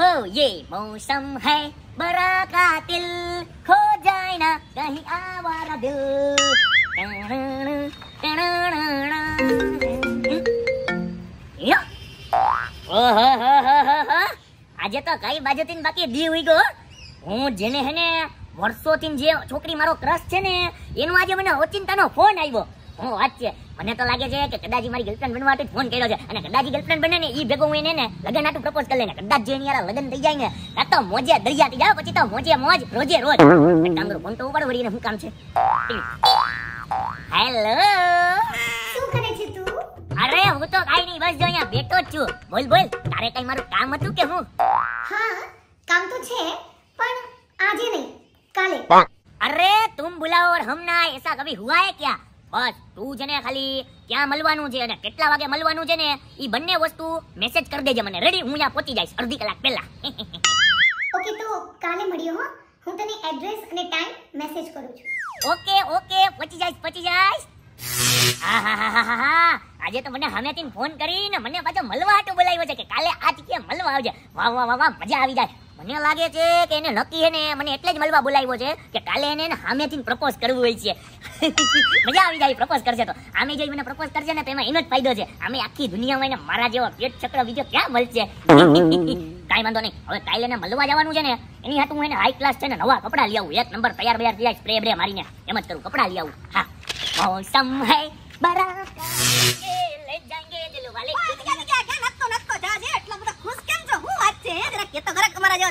हो ये मौसम है बड़ा कातिल खो जाए ना कहीं आवारा दिल યો. ઓહોહોહોહો. આજે તો કઈ બાજુથી ને બાકી દી ઉઈ ગયો હું જેને હેને વર્ષોથી જે છોકરી મારો ક્રશ છે ને એનો આજે મને ઓચિંતાનો ફોન આવ્યો હું વાત છે મને તો લાગે છે કે કદાચ ઈ મારી ગર્લફ્રેન્ડ બનવા માટે ફોન કર્યો છે અને કદાચ ગર્લફ્રેન્ડ બને ને ઈ ભેગો હું એને ને લગન આટું પ્રપોઝ કરી લઈને કદાચ જો એની યાર લગન થઈ જાય ને કાં તો મોજે દરિયાથી જાવ પછી તો મોજે મોજ રોજે રોજ એક કામ કરું ફોન તો ઉપાડ વળીને શું કામ છે હેલો શું કરે છે તું અરે હું તો કાઈ નહીં બસ જો અહીંયા બેઠો જ છું બોલ બોલ તારે કઈ મારું કામ હતું કે હું હા કામ તો છે પણ આજે નહીં કાલે અરે તુમ બુલાઓ और हम ना ऐसा कभी हुआ है क्या બસ તું છે ને ખાલી ક્યાં મળવાનું છે અને કેટલા વાગે મળવાનું છે ને એ બંને વસ્તુ મેસેજ કરી દેજે મને. રેડી હું ત્યાં પહોંચી જઈશ અડધી કલાક પહેલા. ઓકે તો કાલે મળીએ હો. હું તને એડ્રેસ અને ટાઈમ મેસેજ કરું છું. ઓકે ઓકે પહોંચી જઈશ પહોંચી જઈશ. આજે તો મને હમેથી ફોન કરીને મને પાછો મળવા હાટુ બોલાવ્યો છે કે કાલે આ જગ્યાએ મળવા આવજે. વાહ વાહ વાહ મજા આવી જાય. મને લાગે છે કે એને નક્કી એને મને એટલે જ મળવા બોલાવ્યો છે કે કાલે એને સામેથી પ્રપોઝ કરવું હોય છે. મજા આવી જાય પ્રપોઝ કરશે તો. આમે જઈ મને પ્રપોઝ કરશે ને તો એનો જ ફાયદો છે. આમે આખી દુનિયામાં એને મારા જેવો પેટ ચક્ર બીજો ક્યાં મળશે? કાંઈ વાંધો નહીં. હવે કાલે એને મળવા જવાનું છે ને એની હાથ હું એને હાઈ ક્લાસ છે ને નવા કપડાં લઈ આવું. એક નંબર તૈયાર બૈયાર થઈ જાય સ્પ્રે બ્રે મારીને. એમ જ કરું કપડાં લઈ આવું. હા. મોસમ હૈ બરા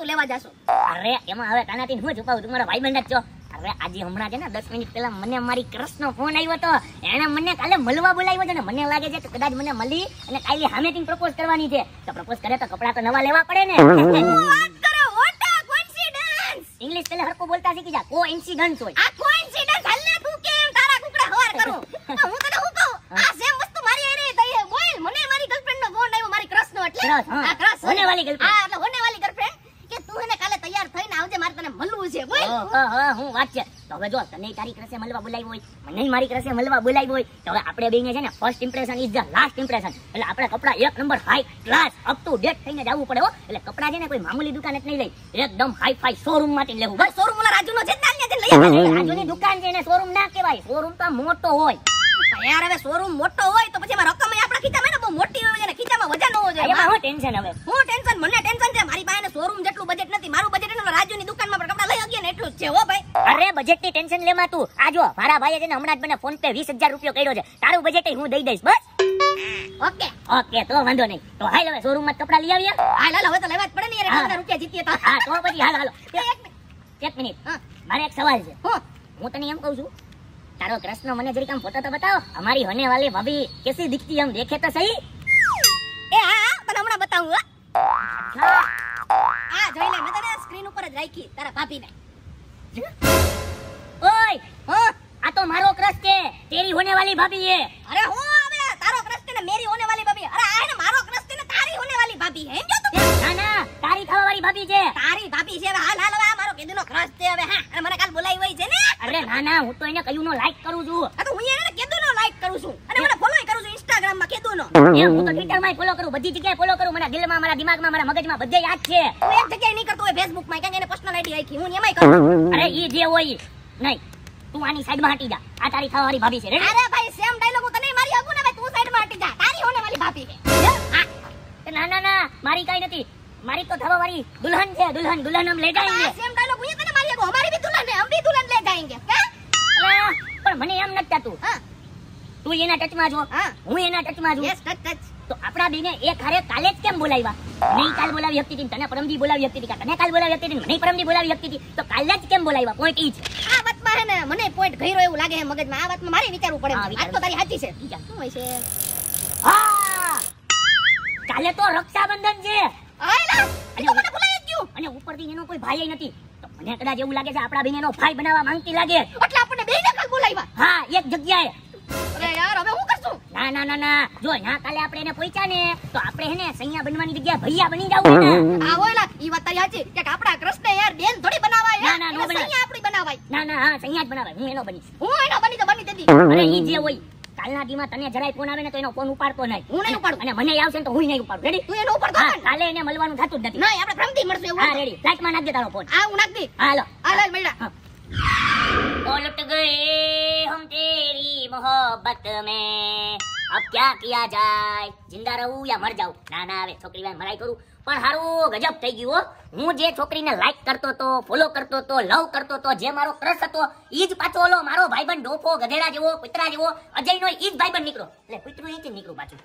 ક્લાસ લેવા જાશો. અરે એમાં હવે કાનાથી હું છુપાવું તું મારો ભાઈબંધ જ છો. અરે આજે હમણાં છે ને દસ મિનિટ પહેલા મને મારી ક્રશનો ફોન આવ્યો હતો એણે મને કાલે મળવા બોલાવ્યો છે ને મને લાગે છે કે કદાચ મને મળી અને કાલે હામેથી પ્રપોઝ કરવાની છે. તો પ્રપોઝ કરે તો કપડાં તો નવા લેવા પડે ને. ઇંગ્લિશ પહેલા હરકો બોલતા શીખી જા કો ઇન્સિડન્સ હોય. આ કોઇન્સિડન્સ હલ્લે તું કેમ તારા કુકડા હવાર કરો. હું તને હું કહું? આ સેમ વસ્તુ મારી આરે તઈ બોલ મને મારી ગર્લફ્રેન્ડ નો ફોન આવ્યો મારી ક્રશ નો એટલે? આ ક્રશ હોને વાલી ગર્લફ્રેન્ડ હા એટલે હોને વાલી ગર્લફ્રેન્ડ કે તું એને કાલે તૈયાર થઈને આવજે મારે તને મળવું ને કપડા એક નંબર હાઈ ડેટ થઈને જવું પડે એટલે કપડા છે ને, કોઈ મામૂલી દુકાન જ નહીં લઈ. એકદમ હાઈ ફાઈ શોરૂમમાંથી લેવું. શોરૂમ ઓલા રાજુ નો ને. રાજુની દુકાન છે એને શોરૂમ ના કહેવાય. શોરૂમ તો મોટો હોય. યાર, હવે શોરૂમ મોટો હોય તો પછી એમાં રકમ આપણા ખીચામાં ને મોટી ને વજન હોવો જોઈએ એમાં. હું ટેન્શન હવે? હું ટેન્શન મને ટેન્શન છે. મારી પાસે શોરૂમ જેટલું બજેટ નથી. મારું બજેટ એટલે રાજુની દુકાનમાં કપડા લઈ શકીએ ને એટલું જ છે હો ભાઈ. અરે બજેટની ટેન્શન લેમાં તું. આ જો મારા ભાઈએ છે ને હમણાં જ મને ફોન પે 20000 રૂપિયો કર્યો છે. તારું બજેટ હું દઈ દઈશ બસ. ઓકે. ઓકે તો વાંધો નહીં. તો હાલ હવે શોરૂમમાં કપડા લઈ આવીએ. હાલ હાલ હવે તો લેવા જ પડે ને યાર રૂપિયા જીતીએ તો. હા તો પછી હાલ હાલો. એક મિનિટ. મારે એક સવાલ છે. હું? તને એમ કહું છું તારો કૃષ્ણ મને જરીક આમ ફોટો તો બતાવો. અમારી હોને વાલી ભાભી કેસી દિખતી હમ દેખે તો સહી? એ હા તને હમણાં બતાવું હા. આ જોઈ લે મેં તને સ્ક્રીન ઉપર જ રાખી તારા ભાભીને. ઓય હો આ તો મારો ક્રશ છે તેરી હોને વાલી ભાભી હે અરે હું હવે તારો ક્રશ છે ને મેરી હોને વાલી ભાભી? અરે આ ને મારો ક્રશ છે ને તારી હોને વાલી ભાભી હે જો તું. ના ના તારી થવા વાળી ભાભી છે. તારી ભાભી છે હવે હાલ હાલ હવે આ મારો કેદીનો ક્રશ છે હવે હા અને મને કાલ બોલાવી હોય છે ને. અરે ના ના હું તો એને કયું નો લાઈક કરું છું. તો હું એને કેદીનો લાઈક કરું છું અને મને ફોલોય કરું છું ઇન્સ્ટાગ્રામમાં કીધું નો. એ હું તો ટ્વિટરમાં ફોલો કરું બધી જગ્યાએ ફોલો કરું મારા દિલમાં મારા દિમાગમાં મારા મગજમાં બધે યાદ છે. હું એક જગ્યાએ નહીં કરતો હોય ફેસબુકમાં કે એને પર્સનલ આઈડી રાખી હું એમાંય કરું અરે ઈ જે હોય નહીં તું આની સાઈડમાં હટી જા. આ તારી થવારી ભાભી છે અરે ભાઈ સેમ ડાયલોગ હું તને મારી હકું ને ભાઈ તું સાઈડમાં હટી જા. તારી હોને વાલી ભાભી છે. ના ના ના મારી કઈ નથી. મારી તો થવાવાળી દુલ્હન છે દુલ્હન દુલ્હન હમ લે જાયેંગે સેમ ડાયલોગ હું તને મારી હકું અમારી ભી દુલ્હન હે હમ ભી દુલ્હન લે જાયેંગે પણ મને એમ નથી થતું. હા. તું એના ટચમાં છો હું. એના ટચમાં છું યસ ટચ ટચ તો આપણા બેને એક હારે કાલે જ કેમ બોલાવ્યા? નહીં કાલ બોલાવી હતી તને પરમદી બોલાવી હતી. કે તને કાલ બોલાવી હતી મને પરમદી બોલાવી હતી. તો કાલે જ કેમ બોલાવ્યા? પોઈન્ટ ઈ છે આ વાતમાં હે ને મને પોઈન્ટ ઘઈરો એવું લાગે છે મગજમાં. આ વાતમાં મારે વિચારવું પડે. આ તો તારી સાચી છે. શું હોય છે? હા! કાલે તો રક્ષાબંધન છે. આયલા ઉપરથી એનો કોઈ ભાઈ નથી. તો મને કદાચ એવું લાગે છે આપણા બેન એનો ભાઈ બનાવવા માંગતી લાગે. એટલે આપણને બેયને કાલ બોલાવ્યા. હા એક જગ્યાએ. અરે યાર આવે ને એનો ફોન ઉપાડતો નહીં. હું નહીં અને મને આવશે તો હું નહીં ઉપાડું. રેડી તું કાલે મળવાનું આપણે પ્રમથી મળશું એવું हम तेरी मोहब्बत में अब क्या किया जाए જિંદા રહું યા મર જાઉં ના ના હવે છોકરી વાય મરાઈ કરું પણ હારું ગજબ થઈ ગયું હો હું જે છોકરીને લાઈક કરતો તો ફોલો કરતો તો લવ કરતો તો જે મારો ક્રશ હતો ઈ જ પાછો ઓલો મારો ભાઈબંધ ડોફો ગધેડા જેવો કૂતરા જેવો અજયનો ઈ જ ભાઈબંધ નીકળો એટલે કૂતરું એથી નીકળું પાછું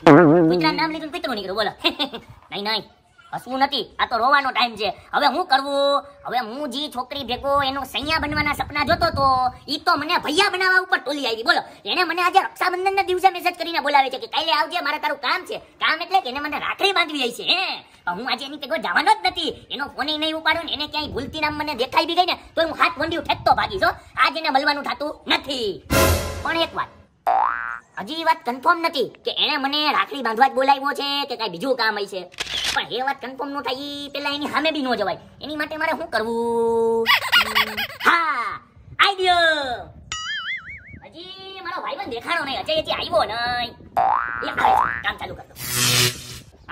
કૂતરાનું નામ લીધું ને કૂતરું નીકળ્યું બોલો નહીં નહીં હસવું નથી. આ તો રોવાનો ટાઈમ છે. હવે હું કરવું? હવે હું જે છોકરી ભેગો એનો સૈયા બનવાના સપના જોતો તો, ઈ તો મને ભૈયા બનાવવા ઉપર ટોલી આવી. બોલો, એને મને આજે રક્ષાબંધનના દિવસે મેસેજ કરીને બોલાવે છે કે કાલે આવજે, મારે તારું કામ છે. કામ એટલે કે એને મને રાખડી બાંધવી આવી છે, હે? હું આજે એની ભેગો જવાનો જ નથી. એનો ફોન નહીં ઉપાડો ને એને ક્યાંય ભૂલતી નામ મને દેખાઈ બી ગઈ ને, તો હું હાથ વંડિયું ઠેકતો ભાગી છો આજ એને મળવાનું થતું નથી. પણ એક વાત. હજી વાત કન્ફર્મ નથી કે એણે મને રાખડી બાંધવા જ બોલાવ્યો છે કે કઈ બીજું કામ હશે પણ એ વાત કન્ફર્મ ન થાય પેલા એની સામે બી ન જવાય. એની માટે મારે શું કરવું? હા આઈડિયો. હજી મારો ભાઈ પણ નહીં અજય હજી આવ્યો નહીં. કામ ચાલુ કર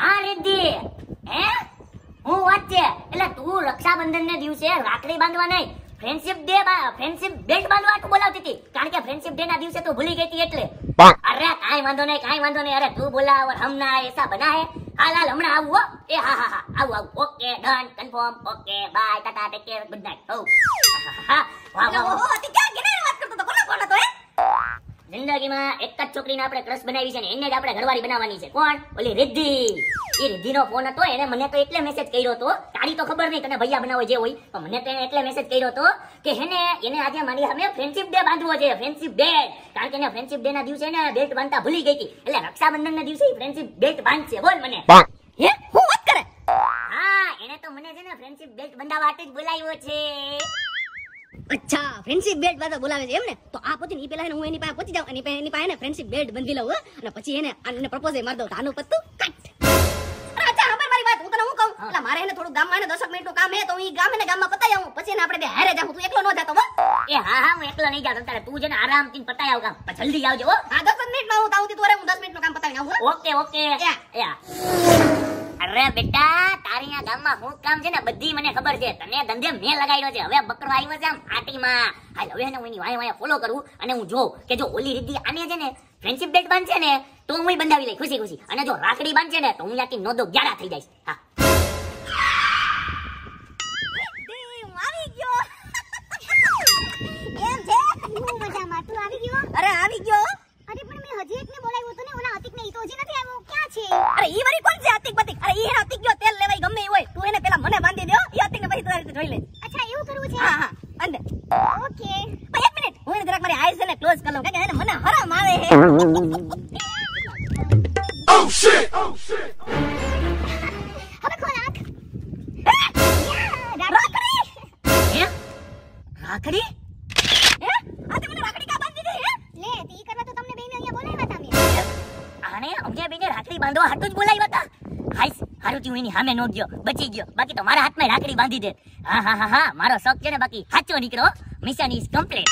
હા રિદ્ધિ હે? હું વાત છે. એટલે તું રક્ષાબંધન ને દિવસે રાખડી બાંધવા નહીં ફ્રેન્ડશિપ ડે ફ્રેન્ડશિપ બેલ્ટ બાંધવા તું બોલાવતી હતી. કારણ કે ફ્રેન્ડશિપ ડે ના દિવસે તું ભૂલી ગઈ હતી એટલે. અરે કાંઈ વાંધો નહીં કાઈ વાંધો નહીં. અરે તું બોલાવ હમ ના એસા બના હે હાલ હાલ હમણાં આવું હો એ હા હા હા આવું આવું okay done confirm okay bye tata take care good night હો વાહ વાહ. ઓહો તી ક્યાં ગેને વાત કરતો તો કોનો ફોન હતો એ જિંદગીમાં એક જ છોકરીને આપણે ક્રશ બનાવી છે ને એને જ આપણે ઘરવાળી બનાવવાની છે કોણ ઓલી રિદ્ધિ એ રિદ્ધિનો ફોન હતો એને મને તો એટલે મેસેજ કર્યો હતો તારી તો ખબર નહીં તને ભૈયા બનાવો જે હોય. પણ મને તેને એટલે મેસેજ કર્યો હતો કે હેને એને આજે મારી સામે ફ્રેન્ડશિપ ડે બાંધવો છે ફ્રેન્ડશિપ ડે કારણ કે એને ફ્રેન્ડશિપ ડે ના દિવસે ને બેલ્ટ બાંધતા ભૂલી ગઈ હતી. એટલે રક્ષાબંધન ના દિવસે ફ્રેન્ડશિપ બેલ્ટ બાંધશે. બોલ મને. હે? હું વાત કરે? હા એને તો મને છે ને ફ્રેન્ડશિપ બેલ્ટ બંધાવવા માટે જ બોલાવ્યો છે. અચ્છા ફ્રેન્ડશિપ બેલ્ટ બાદ બોલાવે છે એમ ને? તો આ પછી ની પેલા હું એની પાસે પહોંચી જાઉં એની પાસે એની પાસે ફ્રેન્ડશિપ બેલ્ટ બંધી લઉં અને પછી એને આને પ્રપોઝ માર દઉં. આનું પત્તું કટ મારે એને થોડું ગામમાં એને દસક મિનિટનું કામ હે તો હું ગામ એને ગામમાં પતાઈ આવું. પછી આપણે બે હારે જાઉં. તું એકલો ન જાતો હો. એ હા હા હું એકલો નહીં જાતો. તારે તું છે ને આરામથી પતાઈ આવ કામ. જલ્દી આવજો હો. હા દસ મિનિટમાં હું તાવથી તોરે હું દસ મિનિટનું કામ પતાવીને આવું ઓકે ઓકે. અરે બેટા તારી આ ગામમાં હું કામ છે ને બધી મને ખબર છે. તને ધંધે મેં લગાડ્યો છે. હવે બકરો આવ્યો છે આમ આટીમાં હાલ હવે ને હું એની વાય વાય ફોલો કરું અને હું જોઉં કે જો ઓલી રીતિ આને છે ને ફ્રેન્ડશિપ બેટ બાંધશે ને તો હું બંધાવી લઈ ખુશી ખુશી. અને જો રાખડી બાંધશે ને તો હું યાકી નોદો ગ્યારા થઈ જાય હું. અરે આવી ગયો? અરે પણ મેં હજી એકને બોલાવ્યો હતો ને ઓલા અતિકને ઈ તો હજી નથી આવ્યો. ક્યાં છે? અરે ઈ વળી કોણ છે અતિક બતિક? અરે ઈ અતિક ગયો તેલ લેવાય ગમે ઈ હોય તું એને પેલા મને બાંધી દે હો. ઈ અતિકને પછી તારી રીતે જોઈ લે. અચ્છા એવું કરવું છે? હા હા અંદર ઓકે. પણ એક મિનિટ હું એને જરાક મારી આઈઝ ને ક્લોઝ કરી લઉં કારણ કે એને મને હરામ આવે છે હવે ખોલ આંખ રાખડી? રાખડી? બાંધવા હાટું જ બોલાવ્યા હતા હાઈસ હારું થયું એની સામે નો ગયો બચી ગયો. બાકી તો મારા હાથમાં રાખડી બાંધી દે. હા હા હા હા મારો શોખ છે ને બાકી. સાચો નીકળો મિશન ઇઝ કમ્પ્લીટ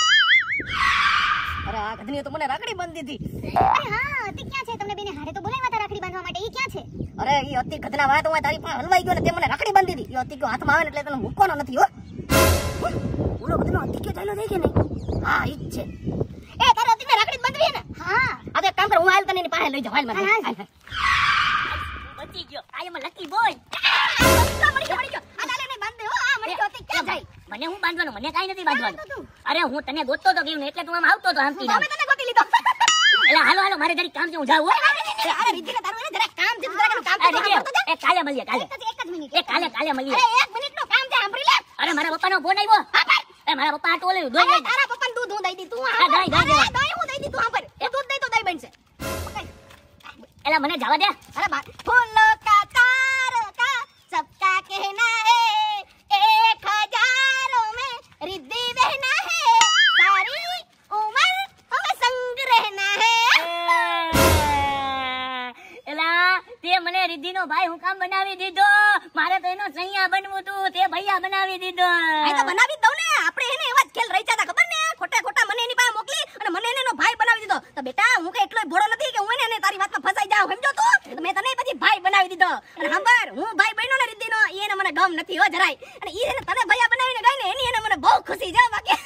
અરે આ ગધનીએ તો મને રાખડી બાંધી દીધી અરે હા તે ક્યાં છે? તમને બેને હારે તો બોલાવ્યા હતા રાખડી બાંધવા માટે. એ ક્યાં છે? અરે ઈ અતિ ગધના વાત હોય તારી પાસે હલવાઈ ગયો ને તે મને રાખડી બાંધી દીધી અતિ ગયો હાથમાં આવે એટલે તને મૂકવાનો નથી હો. ઓલો ગધનો અતિ ગયો ચાલ્યો જાય કે નહીં? હા ઈ જ છે. એ તારે અતિને રાખડી બાંધવી છે ને હા આ તો એક કામ કર હું હાલ તને એની પાસે લઈ હાલ મને. બચી ગયો. આ એમાં લકી બોય હો? મને હું બાંધવાનું? મને કઈ નથી બાંધવાનું. અરે હું તને ગોતતો તો ગયું એટલે તું આમ આવતો તો આમ. તને ગોતી લીધો. એટલે હાલો હાલો મારે જરી કામ છે હું જાઉં અરે, અરે, રીતિને તારું જરાક કામ છે, તું કામ તો રીતિ. એ કાલે મળીએ કાલે. એક જ મિનિટ એ કાલે કાલે મળીએ. એક મિનિટનું કામ છે, સાંભળી લે. અરે મારા પપ્પાનો ફોન આવ્યો. એ મારા પપ્પા આટો ઓલું દોઈ તારા પપ્પાને દૂધ હું દઈ દી, તું હા, દઈ, દઈ, દઈ. હું દઈ દી, તું પર એ દૂધ દઈ તો દઈ બનશે. એલા મને જવા દે. અરે ફૂલો કા તારો કા સબકા કહેના હે એક હજારો મે રિદ્ધિ બહેના હે સારી ઉમર હવે સંગ રહેના હે. એલા તે મને રિદ્ધિ નો ભાઈ હું કામ બનાવી દીધો. મારે તો એનો સૈયા બનવું તું તે ભૈયા બનાવી દીધો. આ તો બનાવી દઉં ને આપણે એને એવા જ ખેલ રહીતા ખબર? ખોટા ખોટા મને એની પાસે મોકલી અને મને એને એનો ભાઈ બનાવી દીધો. તો બેટા હું કઈ એટલો ભોળો નથી કે હું એને તારી વાતમાં ફસાઈ જાઉં સમજો તું? તો મેં તને પછી ભાઈ બનાવી દીધો. અને સાંભળ હું ભાઈ બન્યો ને રીતિનો એને મને ગમ નથી હો જરાય. અને ઈ એને તને ભૈયા બનાવીને ગઈ ને એની એને મને બહુ ખુશી છે બાકી.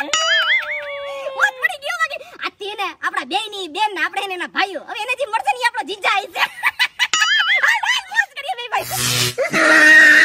મોજ પડી ગયો બાકી. આથી એને આપણા બેયની બેન ને આપણે એને ભાઈઓ. હવે એને જે મળશે ને આપણો જીજા આવી છે ભાઈ.